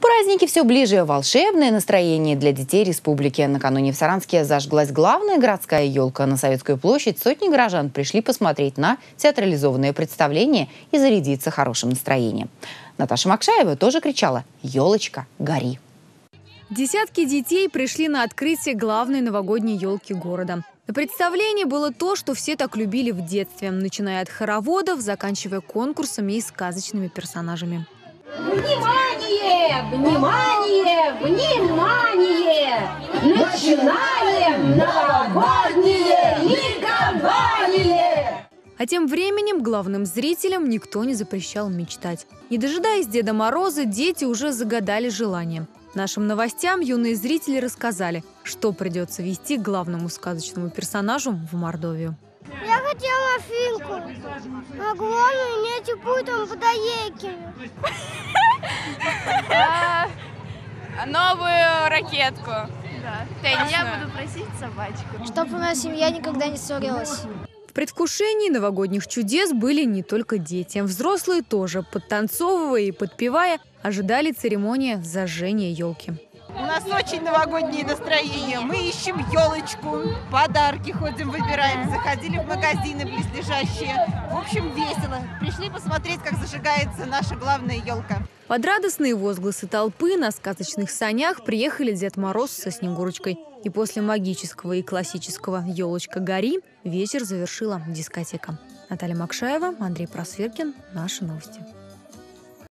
Праздники все ближе. Волшебное настроение для детей республики. Накануне в Саранске зажглась главная городская елка. На Советскую площадь сотни горожан пришли посмотреть на театрализованное представление и зарядиться хорошим настроением. Наташа Макшаева тоже кричала «Елочка, гори!». Десятки детей пришли на открытие главной новогодней елки города. На представлении было то, что все так любили в детстве, начиная от хороводов, заканчивая конкурсами и сказочными персонажами. Внимание! Внимание! Внимание! Начинаем новогоднее ликование! А тем временем главным зрителям никто не запрещал мечтать. Не дожидаясь Деда Мороза, дети уже загадали желание. Нашим новостям юные зрители рассказали, что придется вести главному сказочному персонажу в Мордовию. Я хотела финку, а главное не эти путом подоеками. Новую ракетку. Да. Теннисную. Я буду просить собачку. Чтобы моя семья никогда не ссорилась. В предвкушении новогодних чудес были не только дети. Взрослые тоже, подтанцовывая и подпевая, ожидали церемонии зажжения елки. У нас очень новогоднее настроение. Мы ищем елочку, подарки ходим, выбираем. Заходили в магазины близлежащие. В общем, весело. Пришли посмотреть, как зажигается наша главная елка. Под радостные возгласы толпы на сказочных санях приехали Дед Мороз со Снегурочкой. И после магического и классического «Елочка гори» вечер завершила дискотека. Наталья Макшаева, Андрей Просверкин. Наши новости.